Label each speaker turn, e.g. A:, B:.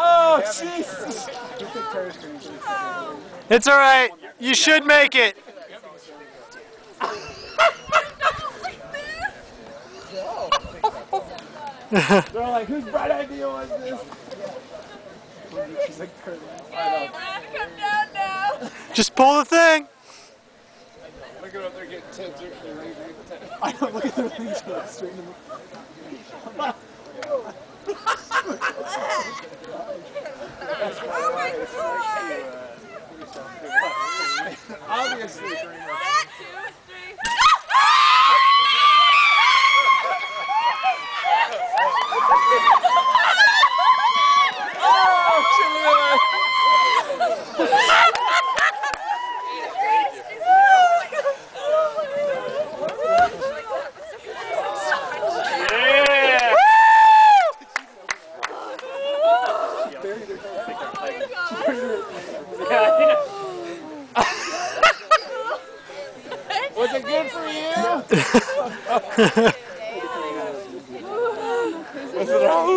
A: Oh, Jesus.
B: It's all right. You should make it.
A: They're like, whose bright idea was this? She's like, turning right up.
B: Just pull the thing.
A: Look at up there getting tits. They're they're ready to get tits. I don't look at their things go straight in the oh Obviously. Was it good for you? Was it all?